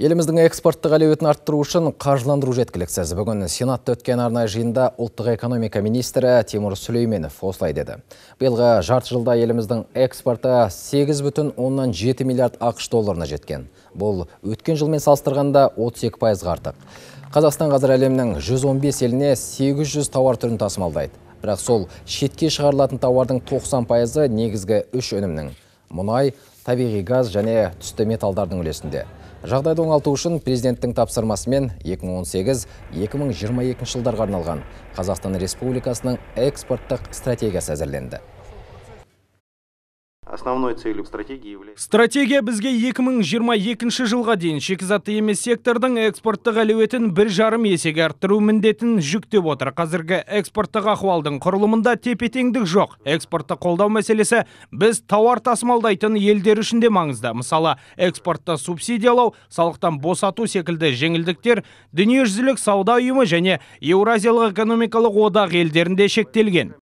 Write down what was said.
Еліміздің экспорттық әлеуетін арттыру үшін қаржыландыру жеткіліксіз. Бүгін Сенатта өткен арнайы жиында ұлттық экономика министрі Тимур Сүлейменов осылай деді. Биылғы жарты жылда еліміздің экспорты 8 бүтін оннан 7 миллиард ақш долларына жеткен. Бұл өткен жылмен салыстырғанда 32 пайызға артық. Қазақстан қазір әлемнің 115 еліне 800 тауар түрін тасымалдайды. Бірақ сол шетке шығарылатын тауардың 90 пайызы негізгі үш өнімнің мұнай, табиғи газ және түсті металдардың үлесінде. Жағдайды оңалту үшін президенттің тапсырмасымен 2018-2022 жылдарға арналған Қазақстан Республикасының экспорттық стратегиясы әзірленді. Основной целью стратегии является... Стратегия бізге 2022 жылға дейін шикізатты емес сектордың экспорттық әлеуетін бір жарым есеге арттыру міндетін жүктеп отыр. Қазіргі экспорттық ахуалдың құрылымында тепе-теңдік жоқ. Экспортты қолдау мәселесі біз тауар тасымалдайтын елдер үшін де маңызды. Мысалы, экспортты субсидиялау, салықтан босату секілді жеңілдіктер дүниежүзілік сауда ұйымы және Еуразиялық экономикалық одақ елдерінде шектелген.